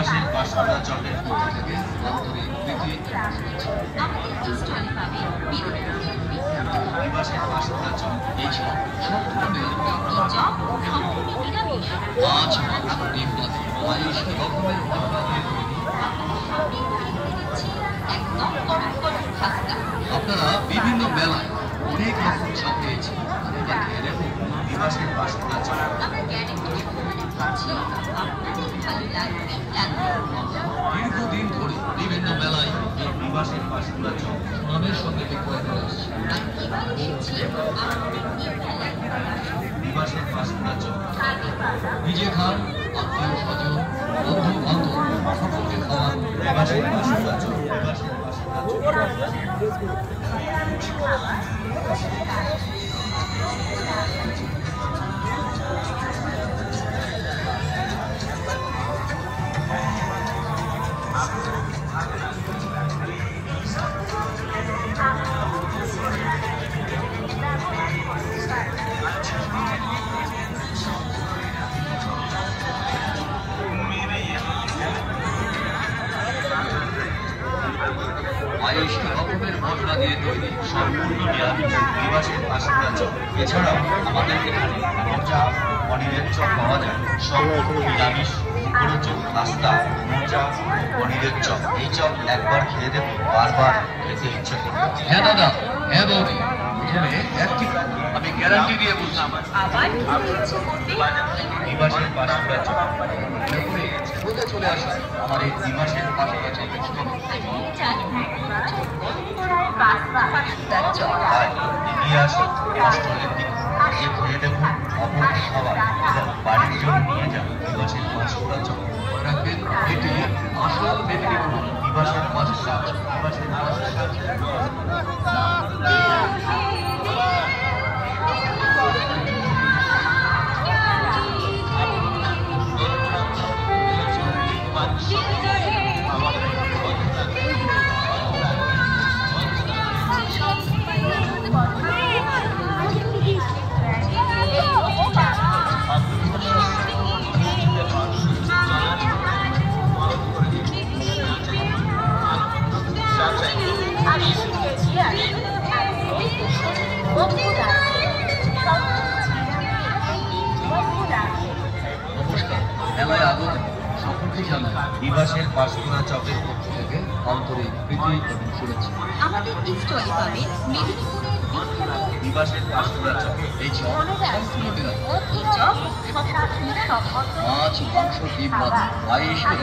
পাশের বাসিন্দা জলের মাংস ডিম পাখি বাইশ রকমের আপনারা বিভিন্ন মেলায় অনেক রকম সাথে দীর্ঘদিন ধরে বিভিন্ন মেলায় এই পাঁশকুড়া চপ সুনামের সঙ্গে বিক্রয় করে আসছে আগে বাবা নিজে খান আত্মীয় স্বজন বন্ধু বান্ধব সকলকে খাওয়ান বিবাসের পাঁশকুড়া চপ বিবাসের বাইশ রকমের মশলা দিয়ে তৈরি সম্পূর্ণ নিরামিষ নিবাসের চপ এছাড়াও আমাদের এখানে মোচা পনিরের চপ পাওয়া যায়। সম্পূর্ণ নিরামিষ মুখরো চপ পাস্তা মোচা পনিরের চপ। এই চপ একবার খেয়ে দেখুন বারবার খেতে ইচ্ছে করবে। হ্যাঁ দাদা। হ্যাঁ বৌদি। প্রথমে একটি আমি গ্যারান্টি দিয়ে বলছি। আবার নিবাসের সোজা চলে আসা আমার এই খেয়ে দেখুন অপর এবং বাড়ির জন্য দিবসের এটি দিবসের দিবসের মেলায় আগত সকলকে দিবাসের পাঁশকুড়া চকের পক্ষ থেকে আন্তরিক প্রীতি এবং শুভেচ্ছা আমাদের এই স্টলে মেদিনীপুরের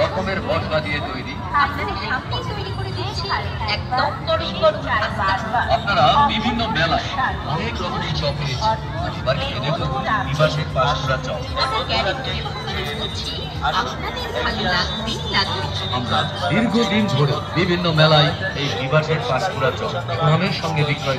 রকমের মশলা দিয়ে তৈরি। আপনারা বিভিন্ন মেলায় অনেক রকমের চপ পেয়েছেন দীর্ঘদিন ধরে বিভিন্ন মেলায় এই দিবাসের পাঁশকুড়া চপ সুনামের সঙ্গে বিক্রয়